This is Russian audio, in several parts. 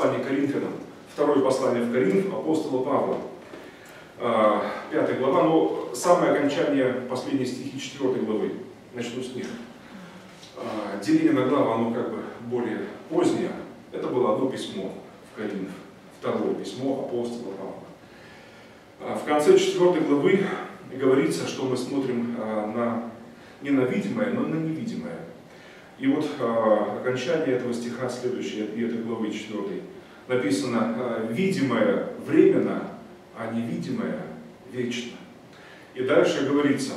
Послания к Коринфянам, второе послание в Коринф апостола Павла, э, пятая глава, но самое окончание, последние стихи четвертой главы, начну с них. Э, деление на главы, оно как бы более позднее, это было одно письмо в Коринф, второе письмо апостола Павла. Э, в конце четвертой главы говорится, что мы смотрим на не на видимое, но на невидимое. И вот э, окончание этого стиха, следующее, и этой главы 4, написано э, «видимое временно, а невидимое вечно». И дальше говорится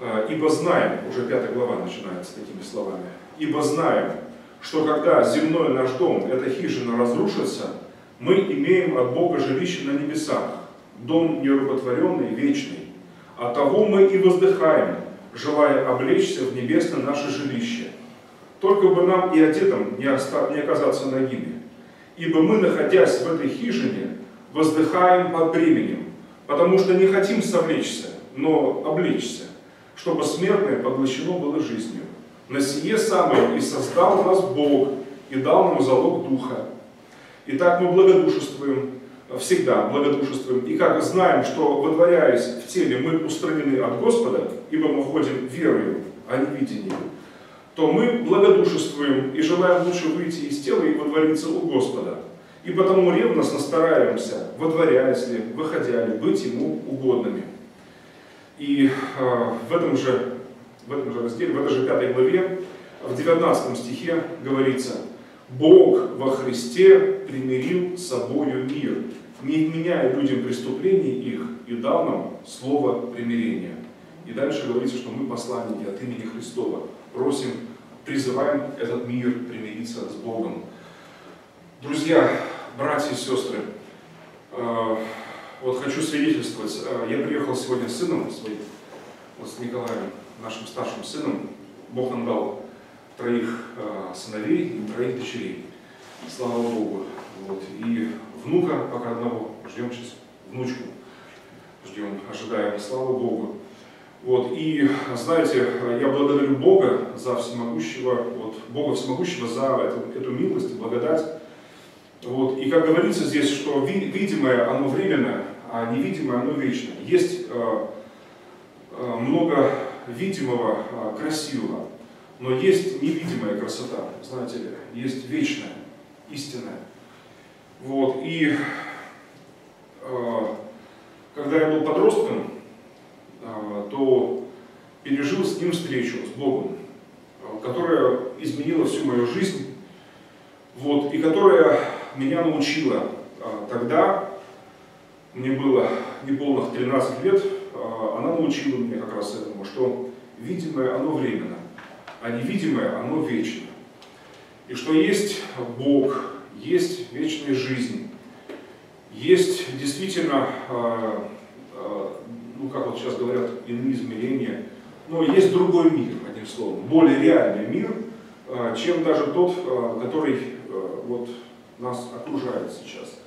э, «ибо знаем», уже пятая глава начинается такими словами, «ибо знаем, что когда земной наш дом, эта хижина разрушится, мы имеем от Бога жилище на небесах, дом неработворенный, вечный. От того мы и воздыхаем, желая облечься в небесное наше жилище. Только бы нам и одетым не, оста- не оказаться нагими. Ибо мы, находясь в этой хижине, воздыхаем под бременем, потому что не хотим совлечься, но облечься, чтобы смертное поглощено было жизнью. На сие самое и создал нас Бог, и дал нам залог Духа. Итак, мы благодушествуем, всегда благодушествуем, и как знаем, что, водворяясь в теле, мы устранены от Господа, ибо мы ходим верою, а не видением, то мы благодушествуем и желаем лучше выйти из тела и водвориться у Господа. И потому ревностно стараемся, водворяясь ли, выходя ли, быть Ему угодными. И э, в, этом же, в этом же разделе, в этой же пятой главе, в 19 стихе говорится, Бог во Христе примирил с собою мир, не вменяя людям преступлений их, и дал нам слово примирения. И дальше говорится, что мы посланники от имени Христова. Просим, призываем этот мир примириться с Богом. Друзья, братья и сестры, э, вот хочу свидетельствовать. Э, Я приехал сегодня с сыном своим, вот с Николаем, нашим старшим сыном. Бог нам дал троих э, сыновей и троих дочерей. Слава Богу. Вот. И внука пока одного, ждем сейчас внучку, ждем, ожидаем, слава Богу. Вот. И знаете, я благодарю Бога за всемогущего, вот, Бога всемогущего за эту, эту милость, благодать. Вот. И как говорится здесь, что ви- видимое, оно временное, а невидимое, оно вечное. Есть э, э, много видимого, э, красивого, но есть невидимая красота, знаете ли, есть вечная, истинная. Вот. И э, когда я был подростком, то пережил с ним встречу, с Богом, э, которая изменила всю мою жизнь, вот, и которая меня научила э, тогда, мне было неполных 13 лет, она научила меня как раз этому, что видимое оно временно, а невидимое оно вечно. И что есть Бог, есть вечная жизнь, есть действительно, ну как вот сейчас говорят, иные измерения, но есть другой мир, одним словом, более реальный мир, э, чем даже тот, э, который э, вот нас окружает сейчас.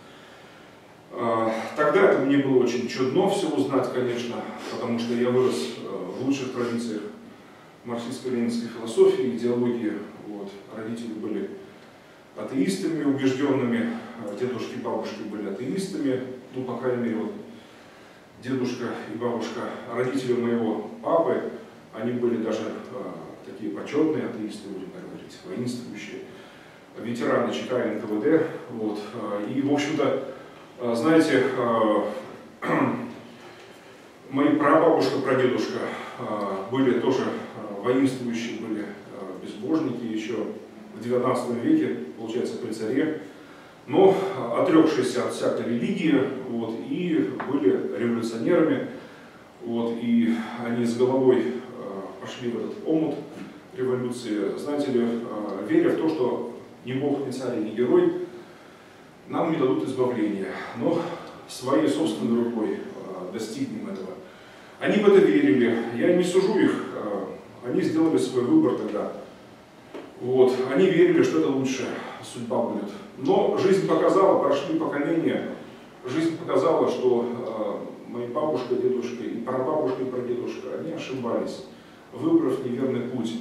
Тогда это мне было очень чудно все узнать, конечно, потому что я вырос в лучших традициях марксистско-ленинской философии, идеологии. Вот. Родители были атеистами убежденными, дедушки и бабушки были атеистами, ну, по крайней мере, вот дедушка и бабушка, родители моего папы, они были даже э, такие почетные атеисты, будем так говорить, воинствующие, ветераны ЧК и НКВД. Вот. Э, И, в общем-то, э, знаете, э, мои прабабушка, прадедушка были тоже воинствующие, были безбожники еще в 19 веке, получается, при царе, но отрекшиеся от всякой религии, вот, и были революционерами, вот, и они с головой пошли в этот омут революции, знаете ли, веря в то, что ни Бог, ни царь, ни герой нам не дадут избавления, но своей собственной рукой достигнем этого. Они в это верили, я не сужу их, они сделали свой выбор тогда. Вот. Они верили, что это лучшая судьба будет. Но жизнь показала, прошли поколения, жизнь показала, что э, мои бабушка, дедушка и прабабушка и прадедушка, они ошибались, выбрав неверный путь.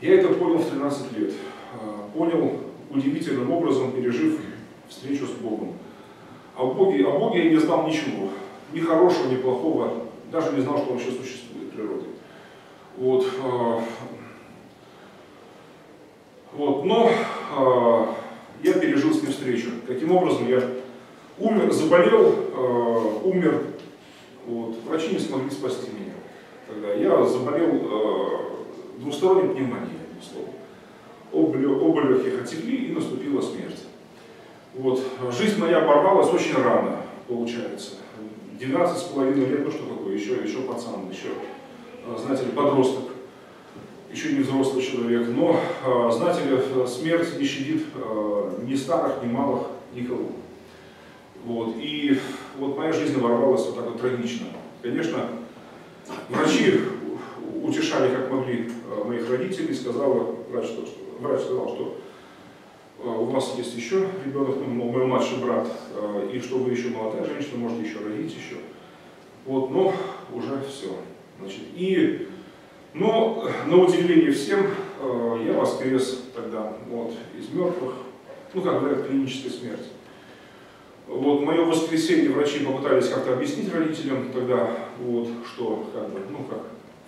Я это понял в 13 лет. Э, понял удивительным образом, пережив встречу с Богом. О Боге, о Боге я не знал ничего, ни хорошего, ни плохого, даже не знал, что он еще существует в природе. Вот, э, вот, но я пережил с ним встречу. Каким образом я умер, заболел, э, умер, вот, врачи не смогли спасти меня. Тогда я заболел э, двусторонней пневмонией, одним словом. Оба, легких отекли и наступила смерть. Вот. Жизнь моя оборвалась очень рано, получается. 12 с половиной лет, ну что такое, еще, еще пацан, еще, э, знаете ли, подросток еще не взрослый человек, но, а, знаете ли, смерть не щадит а, ни старых, ни малых, никого. Вот. И вот моя жизнь ворвалась вот так вот трагично. Конечно, врачи утешали как могли а, моих родителей, сказала, врач, что, врач сказал, что у вас есть еще ребенок, ну, мой младший брат, и что вы еще молодая женщина, можете еще родить еще. Вот, но уже все. Значит, и но, на удивление всем, э, я воскрес тогда вот, из мертвых, ну, как говорят, клинической смерти. Вот, мое воскресенье врачи попытались как-то объяснить родителям тогда, вот, что, как бы, ну, как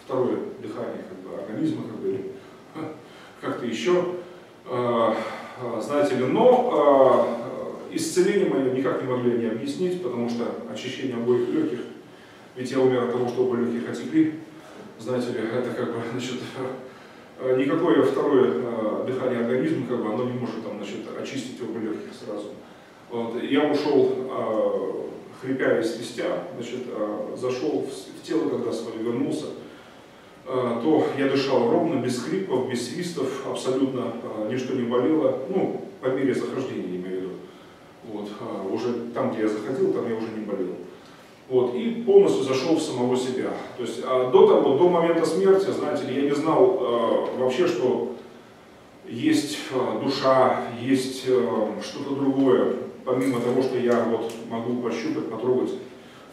второе дыхание как бы, организма, как бы, как-то еще, э, э, знаете ли, но исцеление мое никак не могли они объяснить, потому что очищение обоих легких, ведь я умер от того, что оба легких отекли, знаете ли, это как бы, значит, э, никакое второе э, дыхание организма, как бы, оно не может там, значит, очистить оба легких сразу. Вот. Я ушел, э, хрипя и свистя, значит, зашел в тело, когда свое вернулся, то я дышал ровно, без хрипов, без свистов, абсолютно ничто не болело, ну, по мере захождения, имею в виду. Вот. Уже там, где я заходил, там я уже не болел. Вот, и полностью зашел в самого себя. То есть а до того, до момента смерти, знаете ли, я не знал э, вообще, что есть э, душа, есть э, что-то другое, помимо того, что я вот могу пощупать, потрогать,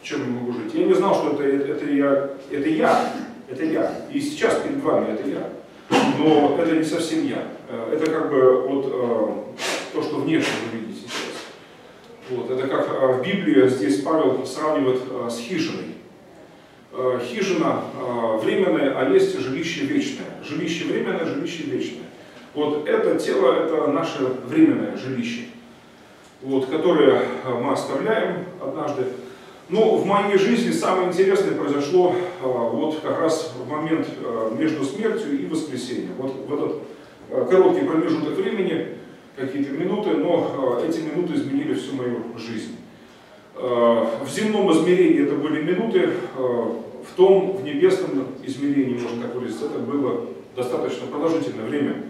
в чем я могу жить. Я не знал, что это, это, я, это я, это я. И сейчас перед вами это я. Но это не совсем я. Э, это как бы вот э, то, что внешне. Вот, это как э, в Библии здесь Павел сравнивает э, с хижиной. Э, хижина временная, а есть жилище вечное. Жилище временное, жилище вечное. Вот это тело, это наше временное жилище, вот, которое мы оставляем однажды. Но в моей жизни самое интересное произошло вот как раз в момент между смертью и воскресением. Вот в этот короткий промежуток времени какие-то минуты, но э, эти минуты изменили всю мою жизнь. Э, в земном измерении это были минуты, э, в том, в небесном измерении, можно так выразиться, это было достаточно продолжительное время,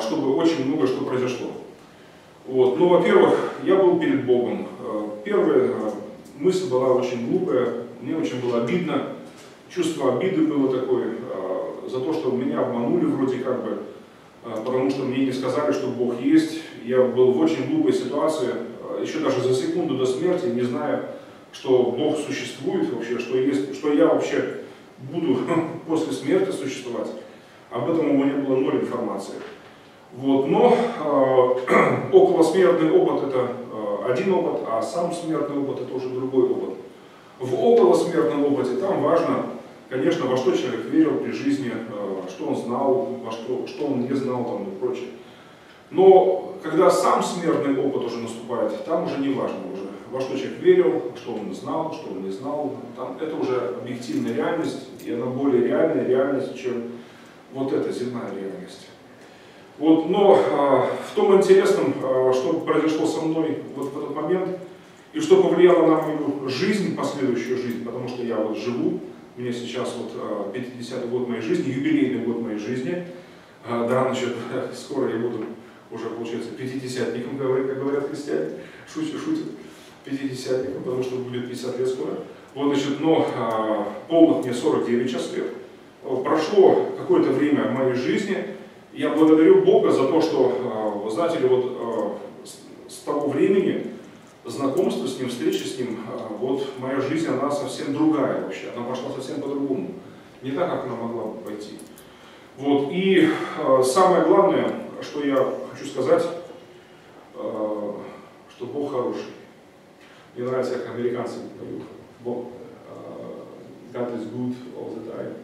чтобы очень много что произошло. Вот. Ну, во-первых, я был перед Богом. Первая мысль была очень глупая, мне очень было обидно, чувство обиды было такое за то, что меня обманули вроде как бы, потому что мне не сказали, что Бог есть. Я был в очень глупой ситуации, а, еще даже за секунду до смерти, не зная, что Бог существует вообще, что, есть, что я вообще буду после смерти существовать. Об этом у меня было ноль информации. Вот. Но э, околосмертный опыт это э, один опыт, а сам смертный опыт это уже другой опыт. В околосмертном опыте там важно конечно, во что человек верил при жизни, э, что он знал, во что, что он не знал там, и прочее. Но когда сам смертный опыт уже наступает, там уже не важно уже, во что человек верил, что он знал, что он не знал. Там, это уже объективная реальность, и она более реальная реальность, чем вот эта земная реальность. Вот, но а, в том интересном, а, что произошло со мной вот в этот момент, и что повлияло на мою жизнь, последующую жизнь, потому что я вот живу, меня сейчас вот 50-й а, год моей жизни, юбилейный год моей жизни, а, да, значит, скоро я буду уже, получается, пятидесятником, как говорят христиане, шутят, шутят, пятидесятником, потому что будет 50 лет скоро. Вот, значит, но а, полных мне 49 сейчас лет. Прошло какое-то время в моей жизни, я благодарю Бога за то, что, знаете ли, вот с того времени, знакомство с ним, встреча с ним, вот моя жизнь, она совсем другая вообще, она пошла совсем по-другому. Не так, как она могла бы пойти. Вот. И э, самое главное, что я хочу сказать, э, что Бог хороший. Мне нравится, как американцы поют. Бог, God is good all the time.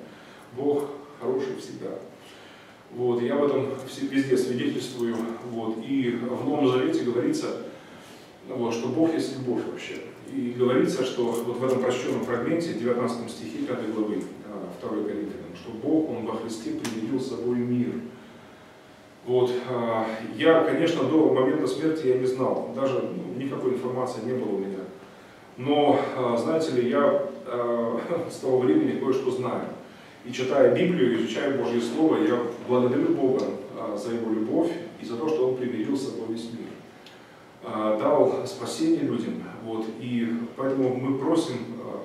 Бог хороший всегда. Вот, я в этом везде свидетельствую. Вот, и в Новом Завете говорится, вот, что Бог есть любовь вообще. И говорится, что вот в этом прочтенном фрагменте, 19 стихе 5 главы 2 Коринфянам, что Бог, Он во Христе примирил с собой мир. Вот. А, я, конечно, до момента смерти я не знал, даже ну, никакой информации не было у меня. Но, а, знаете ли, я а, с того времени кое-что знаю. И читая Библию, изучая Божье Слово, я благодарю Бога за Его любовь и за то, что Он примирил с собой весь мир. Дал спасение людям. Вот. И поэтому мы просим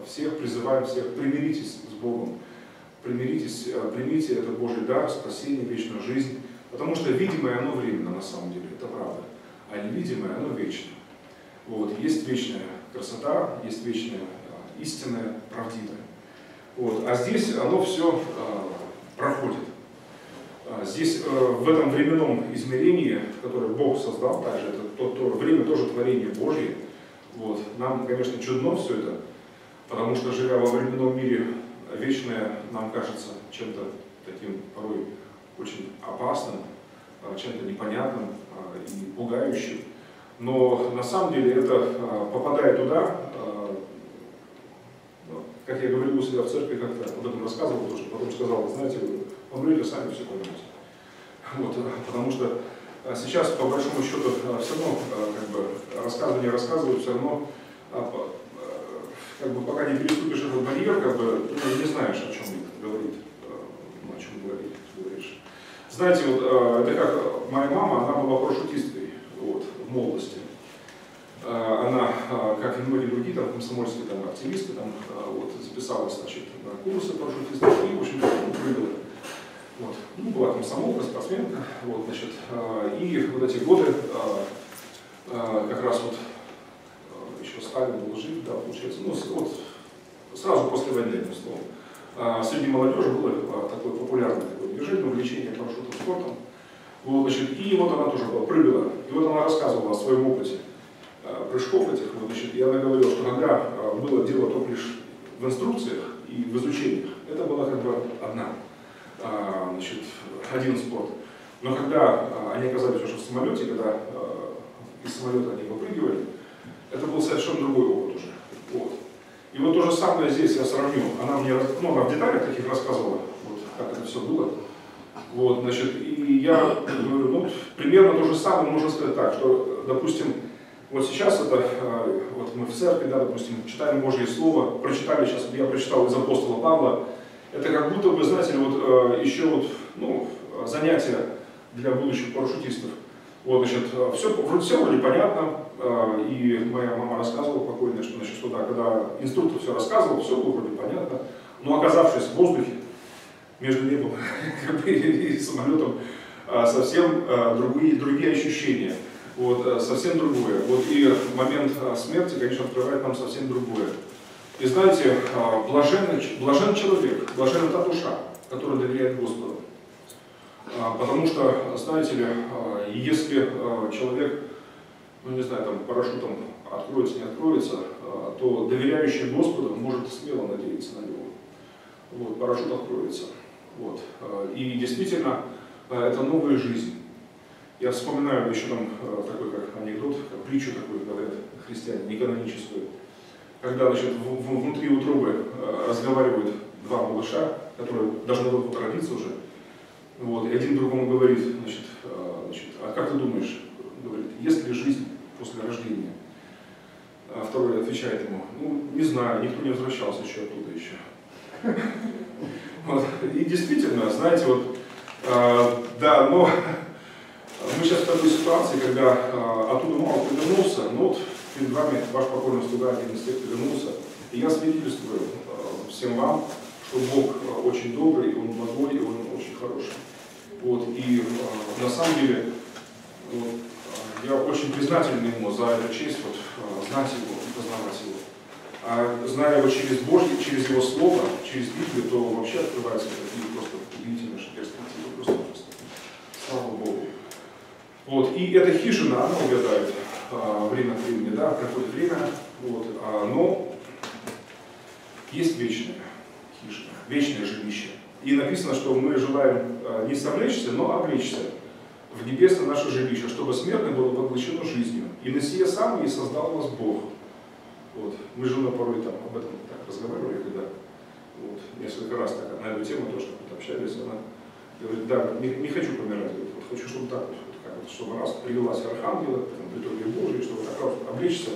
всех, призываем всех, примиритесь с Богом примиритесь, э, примите это Божий дар, спасение, вечную жизнь, потому что видимое оно временно на самом деле, это правда, а невидимое оно вечно. Вот. Есть вечная красота, есть вечная истинная, правдивая. Вот. А здесь оно все проходит. Здесь э, в этом временном измерении, которое Бог создал, также это то, то время тоже творение Божье. Вот. Нам, конечно, чудно все это, потому что живя во временном мире вечное нам кажется чем-то таким порой очень опасным, а, чем-то непонятным а, и пугающим. Но на самом деле это, попадая туда, как я говорил у себя в церкви, как-то об этом рассказывал тоже, потом сказал, знаете, вы помрете, сами все поймете. Вот, потому что сейчас, по большому счету, все равно, как бы, рассказывание рассказывают, все равно как бы пока не переступишь этот барьер, как бы ты не знаешь, о чем говорит, э, ну, о чем говорит, говоришь. Знаете, вот э, это как моя мама, она была парашютисткой вот, в молодости. Э, она, как и многие другие там, комсомольские там, активисты, там, вот, записалась значит, на курсы парашютистов и, в общем, ну, прыгала. Вот. Ну, была комсомолка, спортсменка. Вот, значит, и вот эти годы как раз вот еще Сталин был жив, да, получается, ну, вот сразу после войны, одним словом. А, среди молодежи было такое популярное такое движение, увлечение парашютным спортом. Вот, значит, и вот она тоже была, прыгала. И вот она рассказывала о своем опыте прыжков этих. Вот, значит, и она говорила, что когда было дело только лишь в инструкциях и в изучениях, это была как бы одна, значит, один спорт. Но когда они оказались уже в самолете, когда из самолета они выпрыгивали, это был совершенно другой опыт уже. Вот. И вот то же самое здесь я сравню. Она мне ну, она в деталях таких рассказывала, вот, как это все было. Вот, значит, и я говорю, ну, примерно то же самое можно сказать так, что, допустим, вот сейчас это, вот мы в церкви, да, допустим, читаем Божье Слово, прочитали сейчас, я прочитал из апостола Павла, это как будто бы, знаете, вот э, еще вот, ну, занятия для будущих парашютистов. Вот, значит, все, вроде все вроде понятно, а, и моя мама рассказывала покойная, что, значит, что да, когда инструктор все рассказывал, все было вроде понятно, но оказавшись в воздухе, между небом и самолетом, а, совсем другие, другие ощущения. Вот, совсем другое. Вот и момент смерти, конечно, открывает нам совсем другое. И знаете, блажен, блажен человек, блажен та душа, которая доверяет Господу. Потому что, знаете ли, если человек ну не знаю, там парашютом откроется, не откроется, а, то доверяющий Господу может смело надеяться на него. Вот, парашют откроется. Вот. А, и действительно, а, это новая жизнь. Я вспоминаю еще там такой как анекдот, как притчу такую говорят христиане, неканоническую. Когда значит, внутри утробы э, разговаривают два малыша, которые должны родиться уже, вот, и один другому говорит, значит, значит, а как ты думаешь, говорит, есть ли жизнь после рождения? А второй отвечает ему, ну, не знаю, никто не возвращался еще оттуда еще. Вот. И действительно, знаете, вот, э, да, но мы сейчас в такой ситуации, когда э, оттуда мало вернулся, но вот перед вами ваш покорный слуга, один из тех, кто вернулся, и я свидетельствую э, всем вам, что Бог э, очень добрый, Он благой, и Он очень хороший. Вот, и э, на самом деле вот, я очень признателен Ему за эту честь вот, знать Его, познавать Его. А зная его через Божье, через его Слово, через Библию, то вообще открываются такие просто удивительные перспективы. Просто, просто. Слава Богу. Вот. И эта хижина, она угадает время от времени, да, проходит время, вот, а, но есть вечная хижина, вечное жилище. И написано, что мы желаем а, не совлечься, но облечься в небесное наше жилище, чтобы смертное было поглощено жизнью. И на сие самое создал вас Бог вот. Мы с женой порой там об этом так разговаривали, когда вот, несколько раз так, на эту тему тоже общались, она говорит, да, не, не хочу помирать, вот, хочу, чтобы так вот, чтобы раз привелась архангела, там, притоке Божьей, чтобы так вот облечься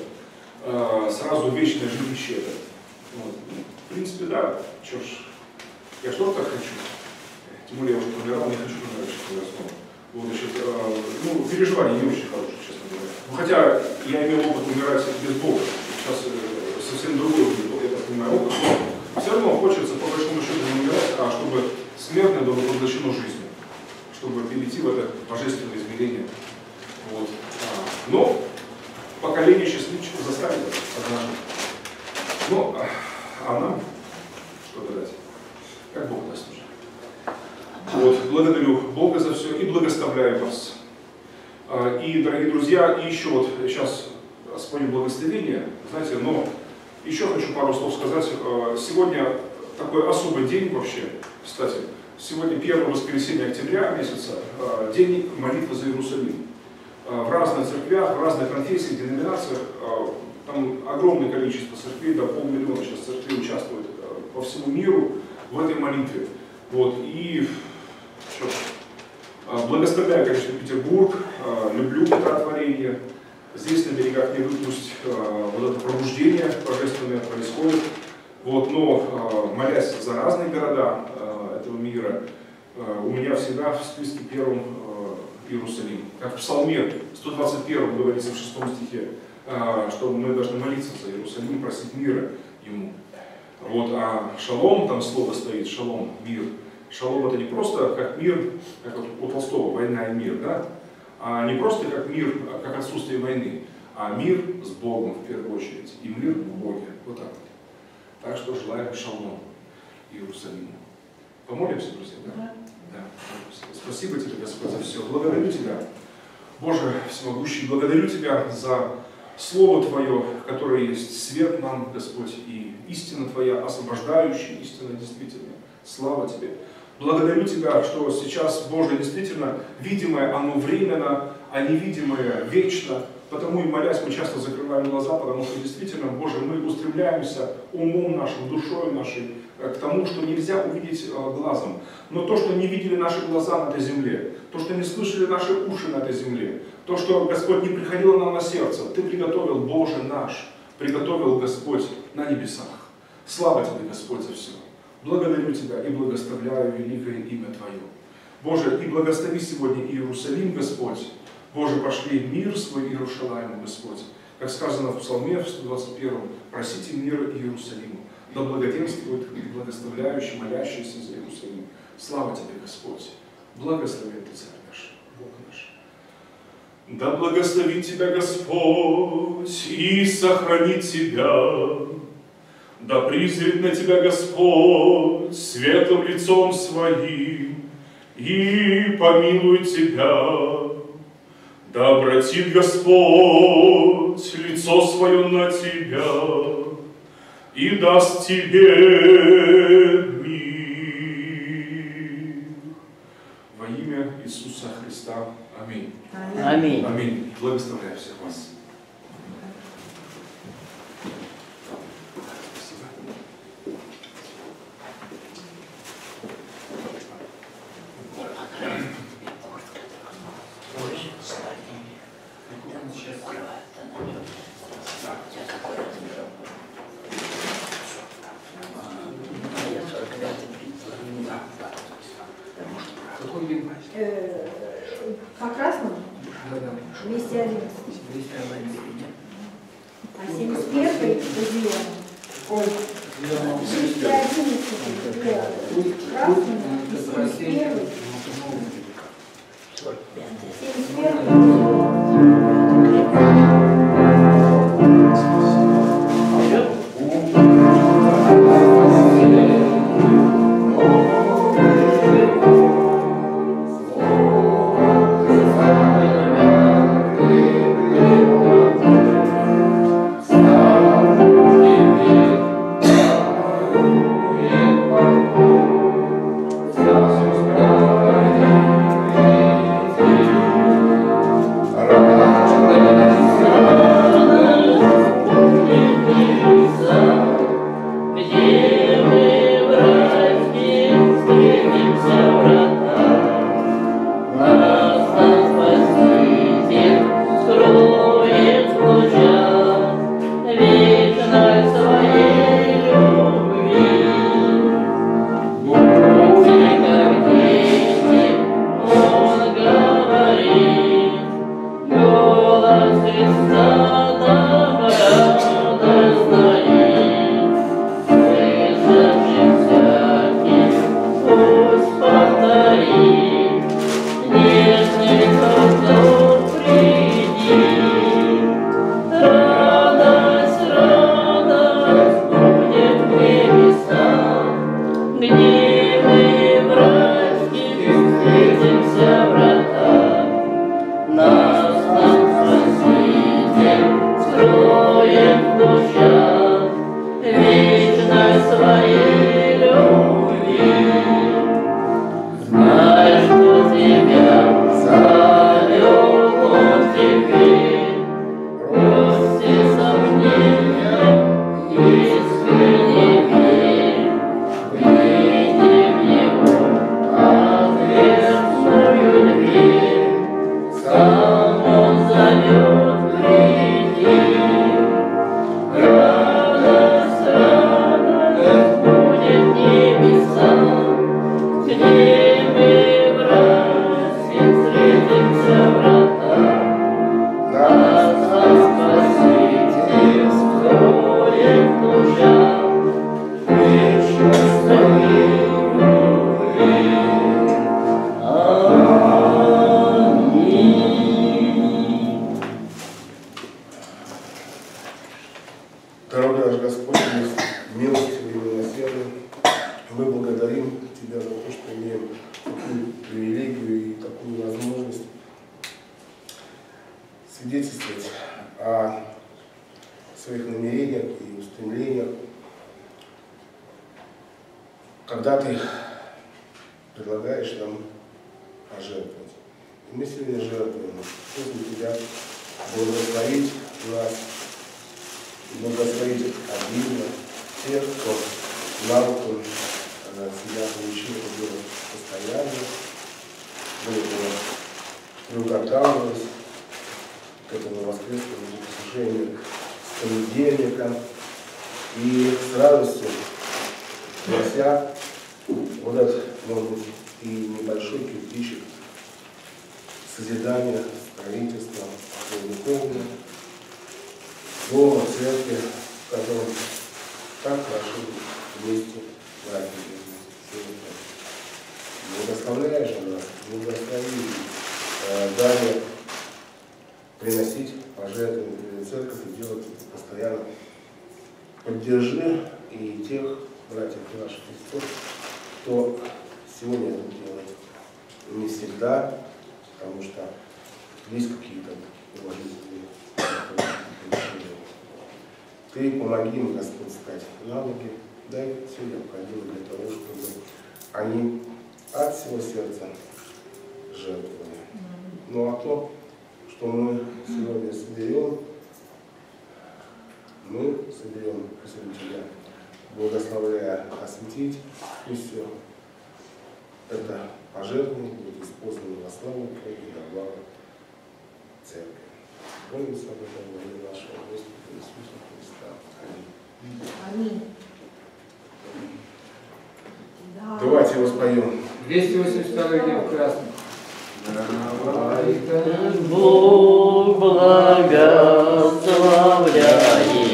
э, сразу вечное жилище это. Вот. В принципе, да, что ж, я что так хочу. Тем более я уже помирал, не хочу помирать, что я снова. Вот, значит, э, ну, переживания не очень хорошие, честно говоря. Ну, хотя я имел опыт умирать без Бога сейчас э, совсем другой, я так понимаю, опыт, все равно хочется по большому счету не умирать, а чтобы смертное было поглощено жизнью, чтобы перейти в это божественное измерение. Вот. А, но поколение счастливчиков заставит однажды. Ну, а, а нам что дать? Как Бог даст уже. Вот, благодарю Бога за все и благословляю вас. А, и, дорогие друзья, и еще вот сейчас спою благословение, знаете, но еще хочу пару слов сказать. Э, сегодня такой особый день вообще, кстати, сегодня первое воскресенье октября месяца, э, день молитвы за Иерусалим. Э, в разных церквях, в разных конфессиях, деноминациях, там огромное количество церквей, до полмиллиона сейчас церквей участвуют по всему миру в этой молитве. Вот, и что благословляю, конечно, Петербург, люблю Петротворение, Здесь на берегах Невы пусть э, вот это пробуждение божественное происходит. Вот, но э, молясь за разные города э, этого мира, э, у меня всегда в списке первым э, Иерусалим. Как в Псалме 121 говорится в шестом стихе, э, что мы должны молиться за Иерусалим, просить мира ему. Вот, а шалом, там слово стоит, шалом, мир. Шалом это не просто как мир, как у Толстого, война и мир, да? а не просто как мир, как отсутствие войны, а мир с Богом в первую очередь, и мир в Боге. Вот так вот. Так что желаем шалом Иерусалиму. Помолимся, друзья, да? Да. Спасибо тебе, Господь, за все. Благодарю Тебя, Боже всемогущий, благодарю Тебя за Слово Твое, которое есть свет нам, Господь, и истина Твоя, освобождающая истина действительно. Слава Тебе. Благодарю Тебя, что сейчас, Боже, действительно, видимое оно временно, а невидимое вечно. Потому и молясь, мы часто закрываем глаза, потому что действительно, Боже, мы устремляемся умом нашим, душой нашей э, к тому, что нельзя увидеть э, глазом. Но то, что не видели наши глаза на этой земле, то, что не слышали наши уши на этой земле, то, что, Господь, не приходило нам на сердце, Ты приготовил, Боже наш, приготовил, Господь, на небесах. Слава Тебе, Господь, за все. Благодарю Тебя и благословляю великое имя Твое. Боже, и благослови сегодня Иерусалим, Господь. Боже, пошли мир свой Иерушалайму, Господь. Как сказано в Псалме в 121, просите мира Иерусалиму. Да благоденствует благословляющий, молящийся за Иерусалим. Слава Тебе, Господь. Благословен Ты, Царь наш, Бог наш. Да благословит Тебя Господь и сохранит Тебя да призрит на тебя Господь светлым лицом своим и помилует тебя. Да обратит Господь лицо свое на тебя и даст тебе мир. Во имя Иисуса Христа. Аминь. Аминь. Аминь. Ты помоги им, Господь, стать на ноги, дай все необходимое для того, чтобы они от всего сердца жертвовали. Ну а то, что мы сегодня соберем, мы соберем после тебя, благословляя осветить, и все. Это пожертвование будет использовано во славу Твою и на благо Церкви. Молимся об этом ради нашего Господа Иисуса Христа. Аминь. Давайте воспоем. 282 день в. Давай, Бог благословляет.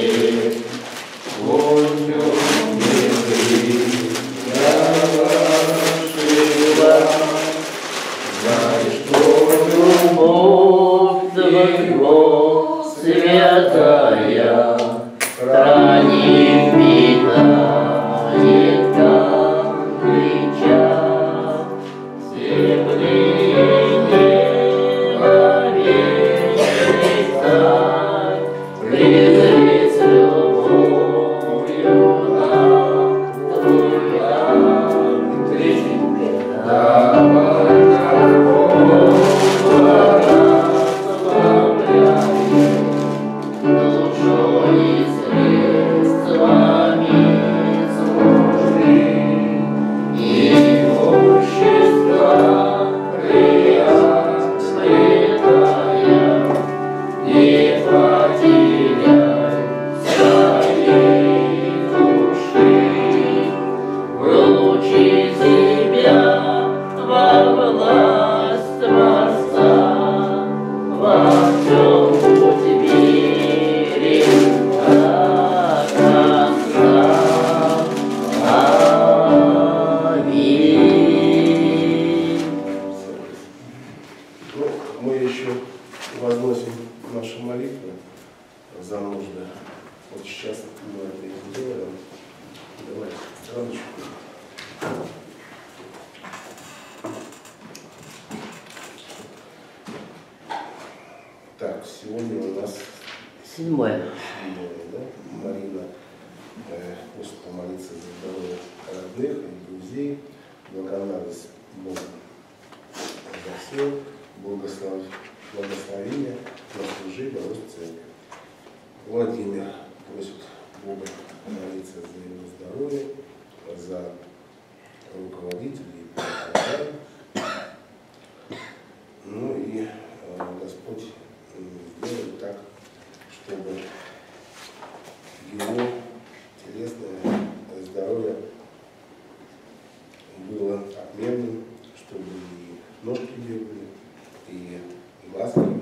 Ножки білої и глазки.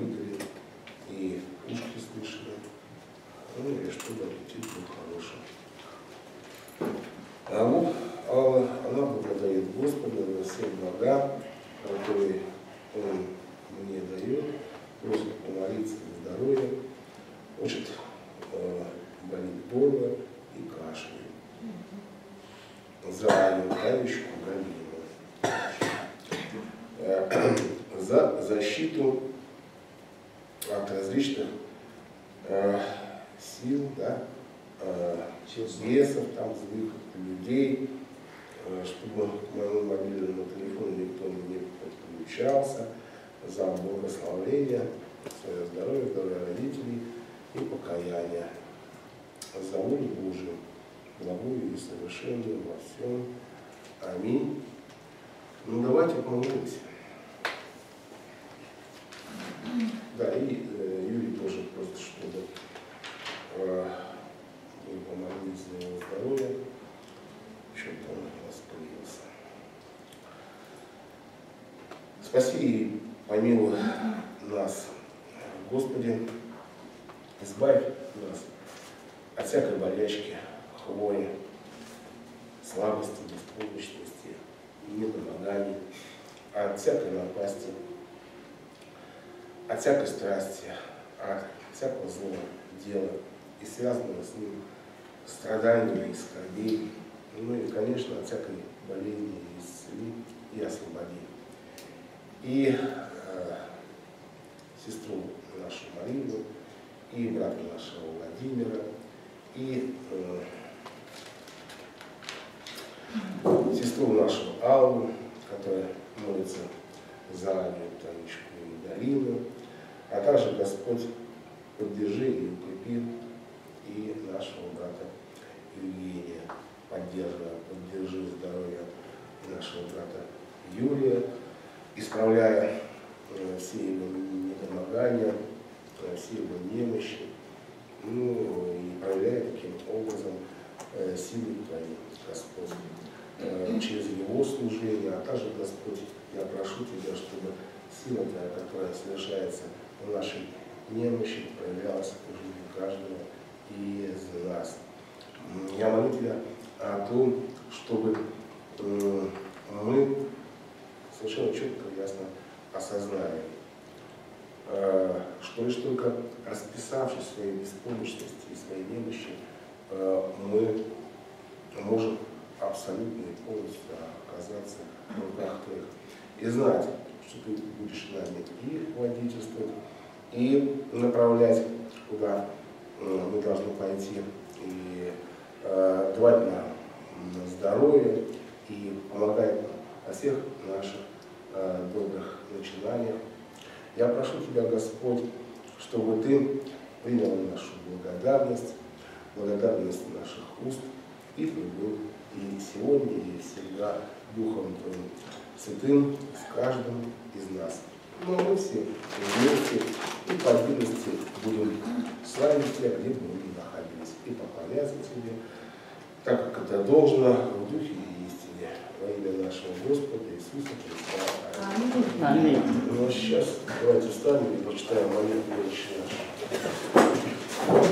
Спаси и помилуй нас, Господи, избавь нас от всякой болячки, хвори, слабости, беспомощности, недомоганий, от всякой напасти, от всякой страсти, от всякого злого дела и связанного с ним страданиями и скорбей, ну и, конечно, от всякой болезни и исцели и освободи и э, сестру нашу Марину, и брата нашего Владимира, и э, сестру нашу Аллу, которая молится за Аню Танечку и Дарину, а также Господь поддержи и укрепи и нашего брата Евгения, поддерживая, поддержи здоровье нашего брата Юрия, исправляя э, все его недомогания, э, все его немощи, ну и проявляя таким образом э, силы Твои, Господь, через его служение, а также, Господь, я прошу Тебя, чтобы сила Твоя, которая совершается в нашей немощи, проявлялась в жизни каждого из нас. Я молю Тебя о том, чтобы мы совершенно четко и ясно осознали, э, что лишь только расписавшись в своей беспомощности и своей немощи, э, мы можем абсолютно и полностью оказаться в руках Твоих. И знать, что Ты будешь нами и водительствовать, и направлять, куда э, мы должны пойти, и давать нам здоровье, и помогать нам во всех наших добрых начинаниях. Я прошу Тебя, Господь, чтобы Ты принял нашу благодарность, благодарность наших уст и прибыл и сегодня, и всегда Духом Твоим Святым с каждым из нас. Но мы все вместе и по отдельности будем славить Тебя, где бы мы ни находились, и поклоняться Тебе, так как это должно в Духе и истине, во имя нашего Господа Иисуса Христа. Аминь. Ну а сейчас давайте встанем и почитаем молитву наш.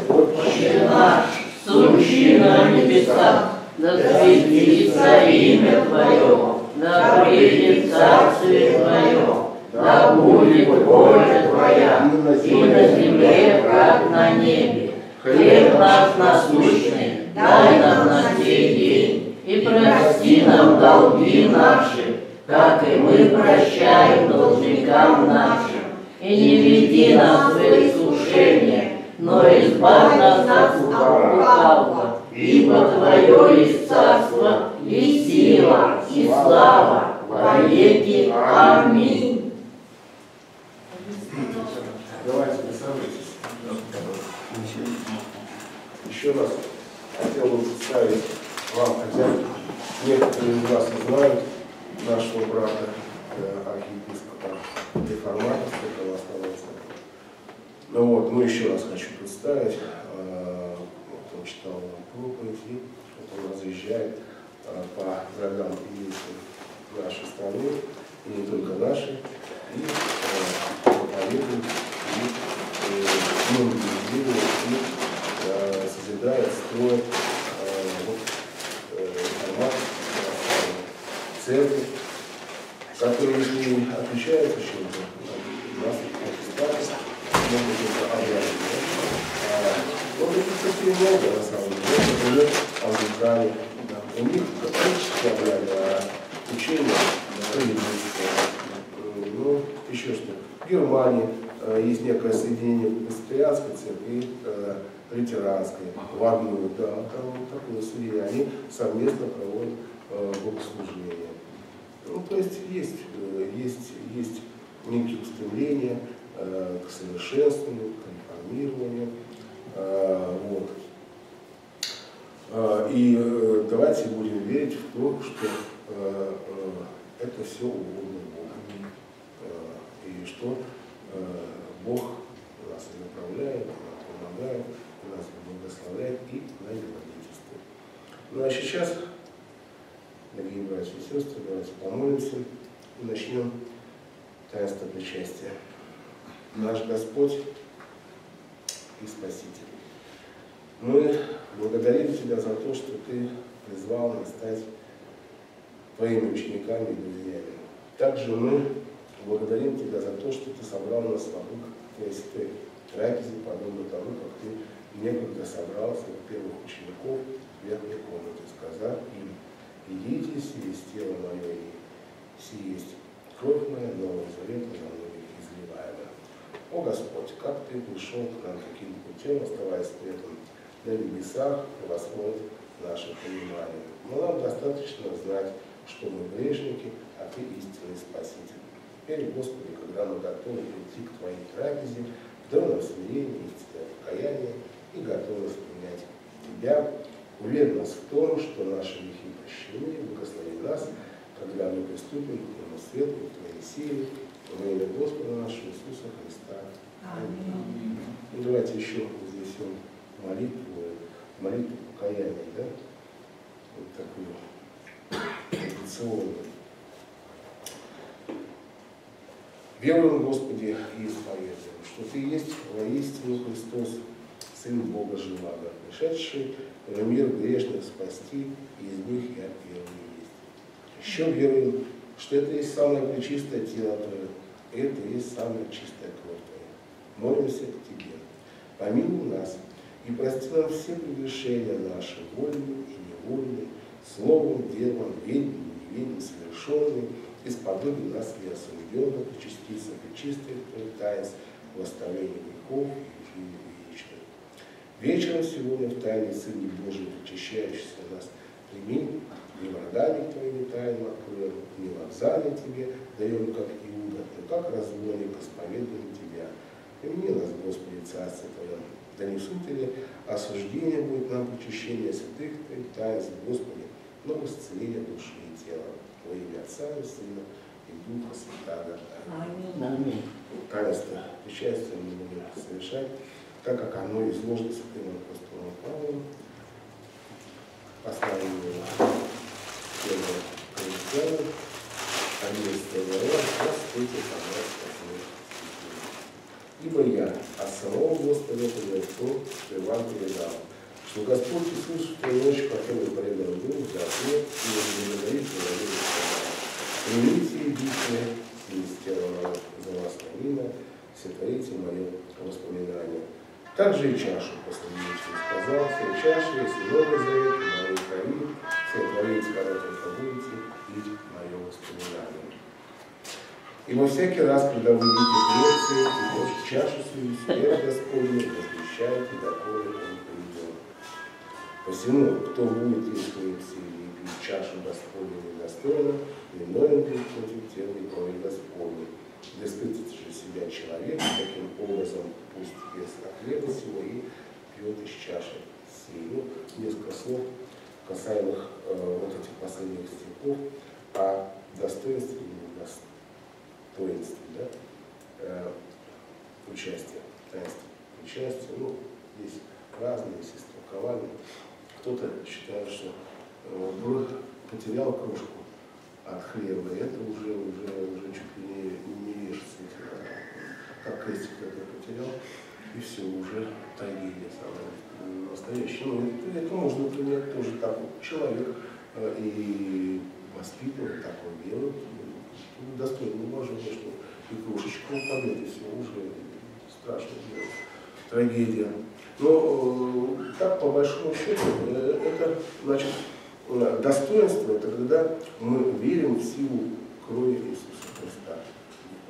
Отче наш, сущий на небесах, да светится имя Твое, да придет царствие Твое, да будет воля Твоя, и на земле, как на небе. Хлеб наш насущный, дай нам на сей день, и прости нам долги наши, как и мы прощаем должникам нашим. И не веди нас в искушение, но избавь нас от лукавого, ибо Твое есть царство, и сила, и слава во веки. Аминь. Еще раз хотел бы представить вам, хотя некоторые из вас знают нашего брата, э, архиепископа реформаторства православного Ну вот, ну еще раз хочу представить, э, вот он читал проповедь, и вот он разъезжает э, по городам и нашей страны, и не только нашей, и проповедует, и э, многие идеи, и э, созидает, строит э, вот, э, реформаторскую православную церковь, которая, если не отличается чем-то, нас протестанты, могут это обратно. Но таких кстати много на самом деле, например, англикане, у них католические обряды, а учение религиозное. Ну, еще что. В Германии э, есть некое соединение христианской церкви и э, лютеранской в одну, да, там вот такое соединение. Они совместно проводят э, богослужение. Ну, то есть есть, э, есть, есть некие устремления э, к совершенствованию, к реформированию. Э, вот. И давайте будем верить в то, что это все угодно Богу. И что Бог нас направляет, нам помогает, нас благословляет и нами водительствует. Ну а сейчас, дорогие братья и сестры, давайте помолимся и начнем таинство причастия. Наш Господь и Спаситель. Мы благодарим Тебя за то, что Ты призвал нас стать Твоими учениками и друзьями. Также мы благодарим Тебя за то, что Ты собрал нас вокруг Твоей святой трапезе, подобно тому, как Ты некогда собрал своих первых учеников в верхней комнате, сказав им, идите, сие есть тело мое, и сие есть кровь моя, нового завета за многих изливаемая. О Господь, как Ты пришел к нам таким путем, оставаясь при этом на небесах, превосходит наше понимание. Но нам достаточно знать, что мы грешники, а Ты истинный Спаситель. Теперь, Господи, когда мы готовы прийти к Твоей трапезе, в донном смирении, истинное покаяние и готовность принять Тебя, уверь нас в том, что наши грехи прощены, благослови нас, когда мы приступим к Твоему свету, к Твоей силе, во имя Господа нашего Иисуса Христа. Аминь. Ну, давайте еще вознесем молитву, молитву покаяния, да? Вот такую традиционно. Веруем, Господи, и исповедуем, что Ты есть воистину Христос, Сын Бога Живаго, пришедший в мир грешных спасти, и из них я первый есть. Еще веруем, что это есть самое пречистое тело Твое, это есть самая чистая кровь Твоя. Молимся к Тебе. Помилуй нас и прости нам все прегрешения наши, вольные и невольные, словом, делом, ведьмым, неведением, совершенным, исподоби нас и осужденных, и частицах, и чистых Твоих таинств, в оставлении грехов и жизни. Вечером сегодня в тайне Сыне Божий, причащающийся нас, прими, не вратами Твоими тайну откроем, не вокзале Тебе даем, как Иуда, но как разбойник исповедуем Тебя. Примени нас, Господи, Царство Твое, да не суд ли осуждение будет нам причащение святых Твоих таинств, Господи, но исцеление души и тела. Во имя Отца и Сына и Духа Святаго. Аминь. Аминь. Таинство причастия мы будем совершать, так как оно изложено святым апостолом Павлом, послание первого Коринфянам, 11 глава, 23 Ибо я от самого Господа то, что вам передал, что Господь в ту ночь, пока мы предал Дух, за хлеб и благодарит говорил Примите и битвы, сделанного за вас камина, сотворите мое воспоминание. Также и чашу после вечера сказал, все чаши, если новый завет, моей крови, все творите, когда только будете, пить мое воспоминание. И во всякий раз, когда вы видите лекции, и хочет чашу свою, смерть Господню, возвещайте, доколе он придет. Посему, кто будет есть лекции и пить чашу Господню недостойно, виновен будет против тела и крови Господней. Да испытывает же себя человек, таким образом от хлеба сего и пьет из чаши сей. Ну, несколько слов касаемых э, вот этих последних стихов о достоинстве и недостоинстве достоинстве да, э, участия, таинства участия. Ну, здесь разные есть истолкования. Кто-то считает, что э, потерял кружку от хлеба, это уже, уже, уже чуть ли не, не вешается, как крестик это потерял, и все, уже трагедия самая настоящая. Ну, это, можно, например, тоже так вот человек э, и воспитывать, такое делать, достойно уважения, что и кружечка упадет, и все уже страшно дело, трагедия. Но э, так, по большому счету, э, это, значит, э, достоинство, это когда мы верим в силу крови Иисуса Христа.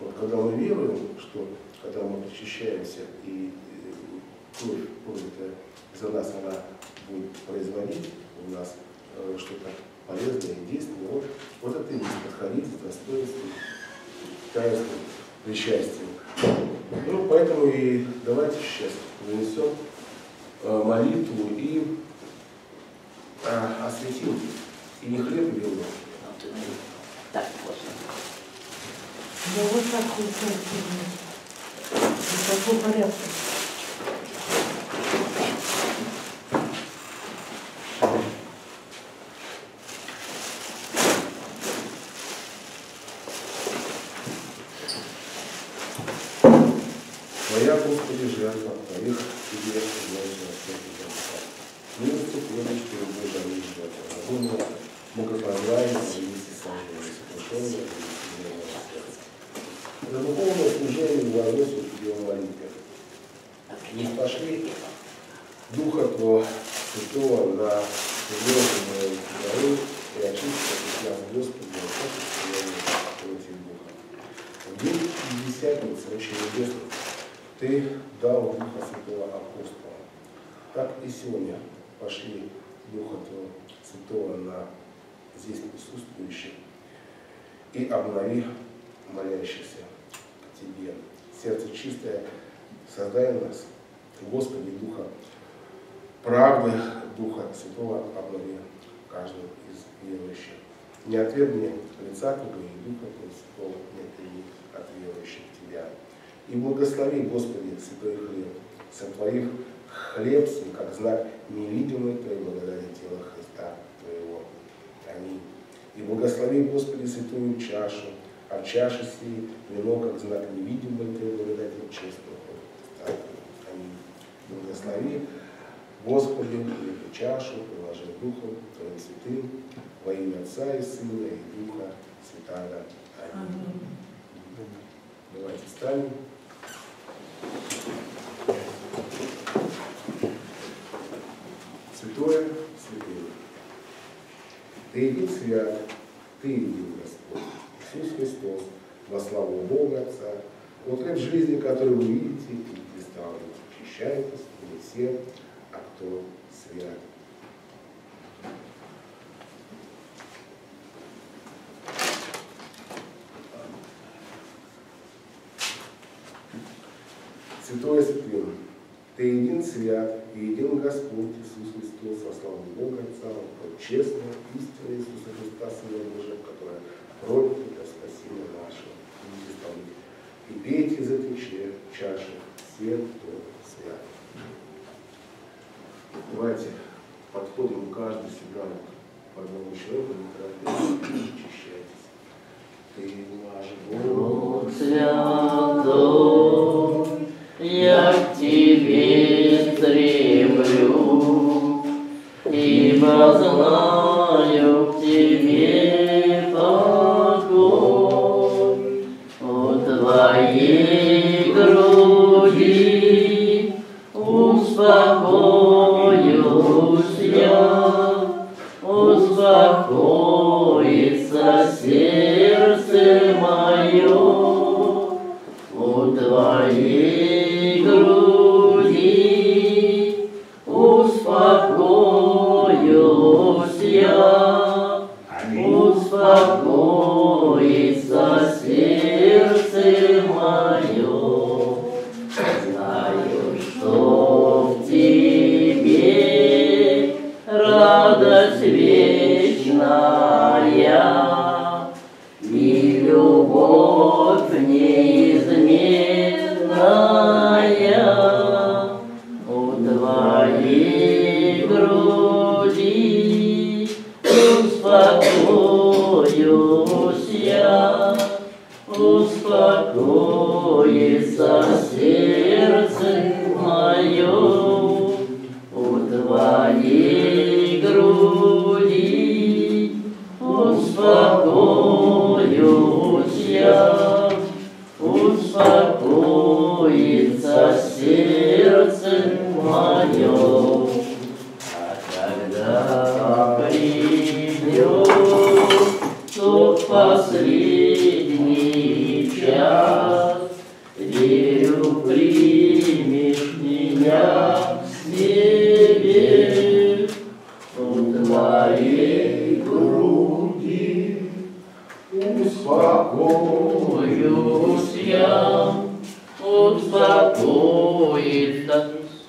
Вот когда мы веруем, что когда мы причащаемся и кровь пролитая за нас, она будет производить у нас что-то полезное и действенное. Вот, вот это и есть подходить с достоинством, таинством, причастием. Ну, поэтому и давайте сейчас занесем э, молитву и э, осветим и не хлеб и вино. Так, можно. Да вот так вот, в порядке. Твоя, Господи, жертва, Твоих тебе вложено всякий Господь. Милостью помощь Ты Божия жертва, разумно, богопознание, и сожжение, сокрушение, и сердца. За духовное служение возносим Тебе в молитве. Не пошли Духа Твоего Святого на звездную гору и очисти от нас, Господи, от всяких против Духа. В день Пятидесятницы, очень небесный, ты дал Духа Святого Апостола. Так и сегодня пошли Духа Твоего Святого на здесь присутствующих и обнови молящихся к Тебе. Сердце чистое, создай нас, Господи, Духа правды, Духа Святого обнови каждого из верующих. Не отвергни лица Твоего и Духа Твоего Святого не отвергни от верующих Тебя. И благослови, Господи, святой хлеб, сотворив хлеб сей, как знак невидимой Твоей благодати тела Христа Твоего. Аминь. И благослови, Господи, святую чашу, в чаше сей вино, как знак невидимой Твоей благодати честного. Аминь. Благослови, Господи, эту чашу, приложи Духом Твоим святым, во имя Отца и Сына и Духа Святаго. Аминь. Давайте встанем. Святое, святое. Ты един свят, Ты един Иисус Христос, во славу Бога Отца, вот хлеб жизни, который вы видите и представляете, очищайтесь, не все, а кто свят. Святое Святым, Ты един свят и един Господь Иисус Христос, во славу Бога Отца, честно, истинно Иисуса Христа, Сына Божия, которая кровь спасения нашего. Исполнить. И пейте из этой ча- чаши все, кто свят. Давайте подходим каждый себя по одному человеку, торопитесь, очищайтесь. Ты наш Бог святой, я к Тебе стремлю, ибо знаю мое.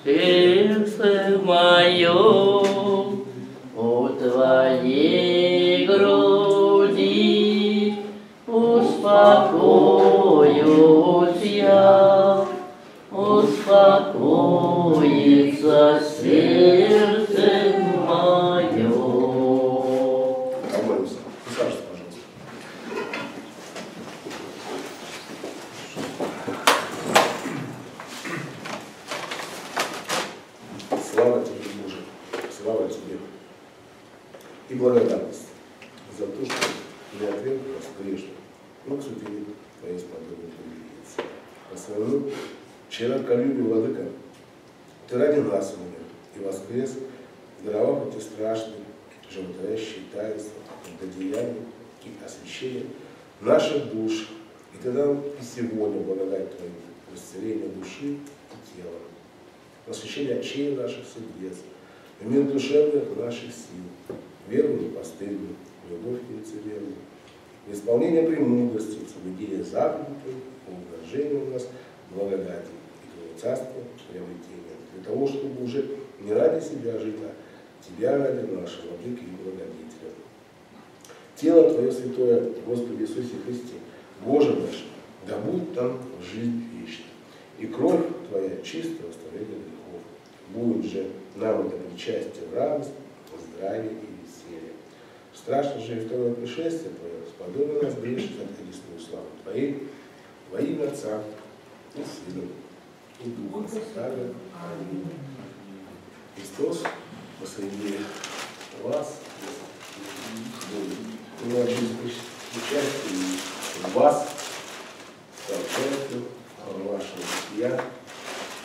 Сердце мое у твоей груди. Успокоюсь я, успокоится сердце мое. Помолимся. Присаживайтесь, пожалуйста. Слава тебе, Боже, слава тебе. И благодарность за то, что не ответ нас грешных, но к судьбе Твоей сподобной повелиться. По своему человеколюбию, Владыка, Ты ради нас умер и воскрес, даровав эти страшные, животворящие таинства, благодеяния и освящения наших душ. И Ты нам и сегодня благодать Твою, исцеление души и тела, просвещение очей наших сердец, в мир душевных наших сил, веру непостыдную, любовь нелицемерную, в исполнение премудрости, соблюдение заповедей Твоих, по умножению у нас благодати и Твоего царства приобретения, для того, чтобы уже не ради себя жить, а Тебя ради нашего владыки и благодетеля. Тело Твое святое, Господи Иисусе Христе, Боже наш, да будет там жизнь вечная. И кровь Твоя чистая оставление грехов. Будет же нам это причастие в радость, в здравие и веселье. Страшно же и второе пришествие Твое, сподобие нас грешить от единственную славу Твоей, во имя Отца и Сына и Духа Святаго. Аминь. Христос посреди вас, я через участие в вас, сообщаю вашего я,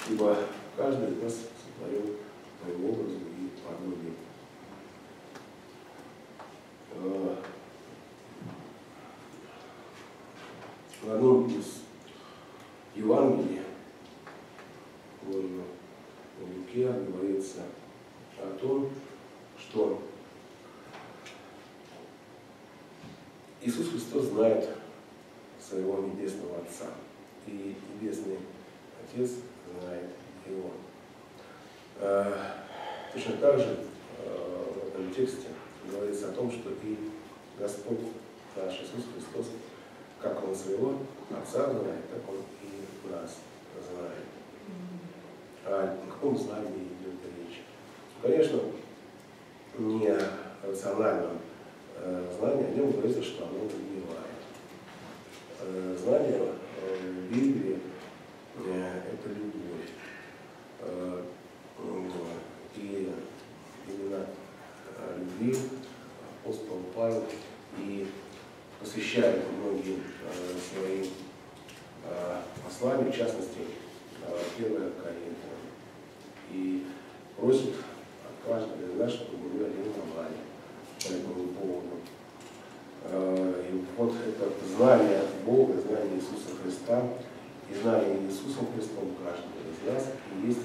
ибо каждый из нас сотворил по его образу и подобию. Э, В одном из Евангелий, в Луке говорится о том, что Иисус Христос знает своего Небесного Отца, и Небесный Отец знает Его. Э, Точно так же э, в этом тексте говорится о том, что и Господь наш Иисус Христос, как Он своего Отца знает, так Он и нас знает. О каком знании идет речь? Конечно, не о рациональном э, знании, о нем говорится, что оно убивает. Э, Знание э, в Библии э, – это любовь. Э, И именно любви апостол Павел и посвящает многие э, свои э, послания, в частности, э, первое Коринфянам. И просит от каждого из нас, чтобы мы ревновали по этому поводу. И вот это знание Бога, знание Иисуса Христа и знание Иисусом Христом каждого из нас и есть